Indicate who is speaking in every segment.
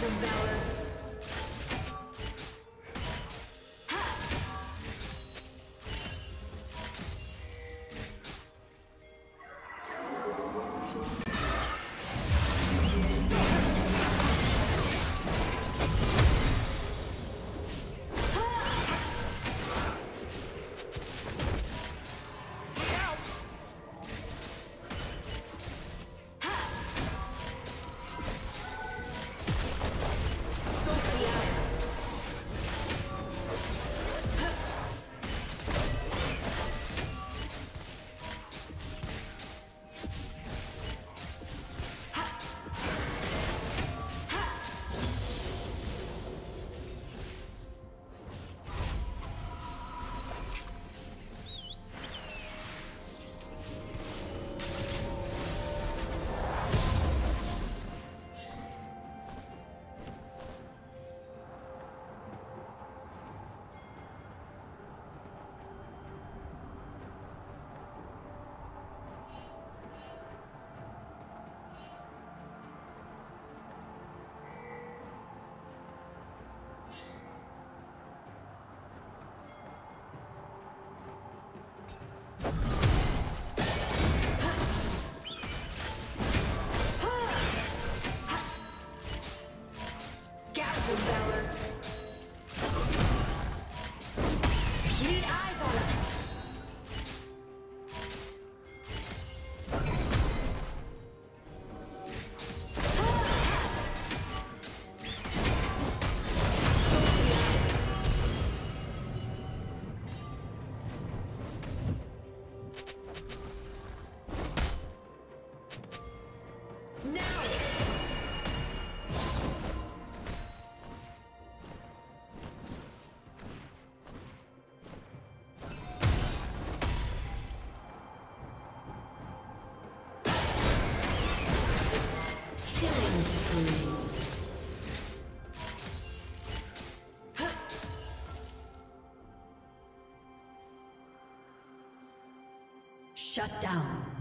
Speaker 1: the Shut down.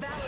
Speaker 1: Valor.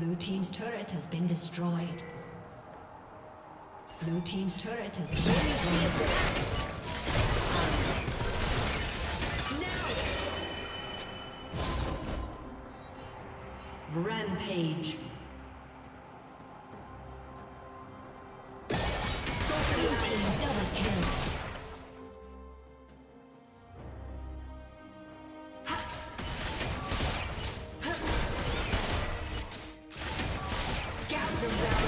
Speaker 2: Blue Team's turret has been destroyed. Blue Team's turret has been destroyed. Rampage.
Speaker 1: around.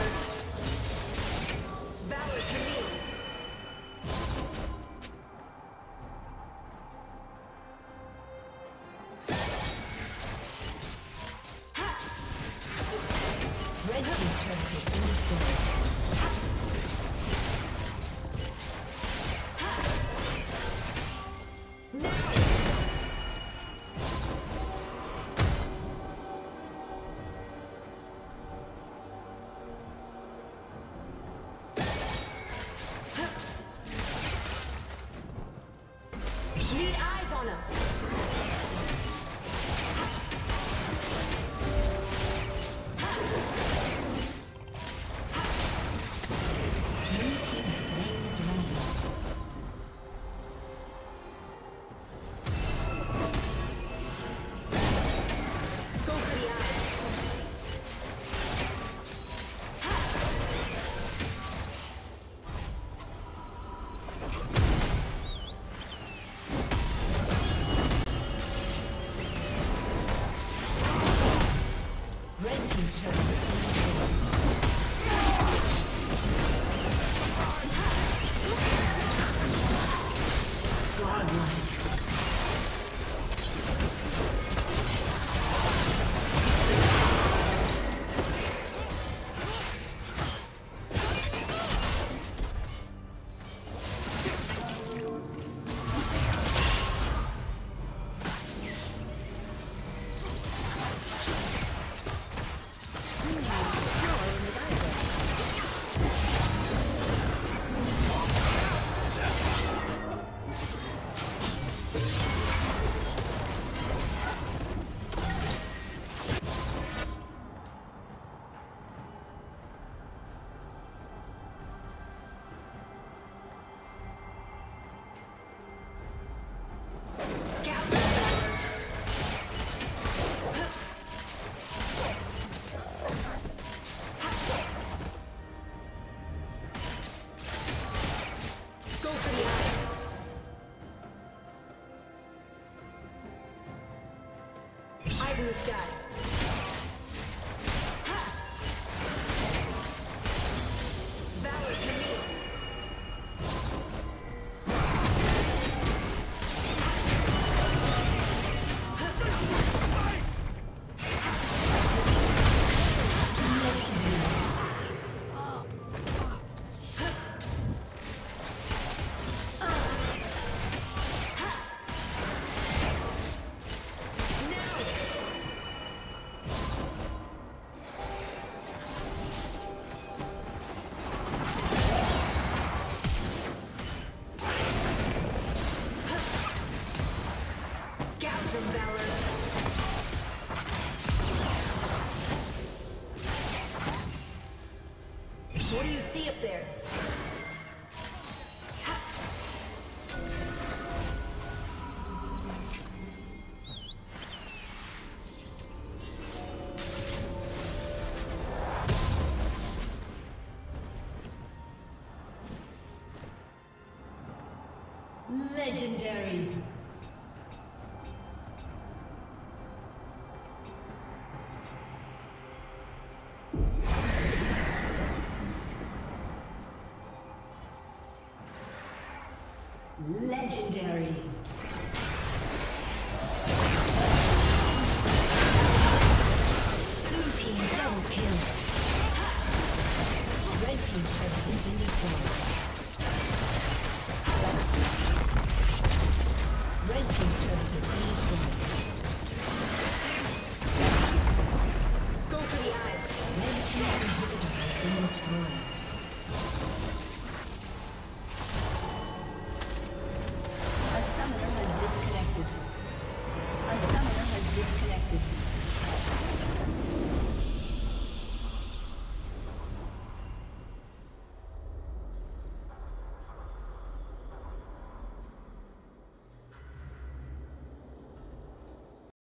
Speaker 1: The sky.
Speaker 2: Legendary.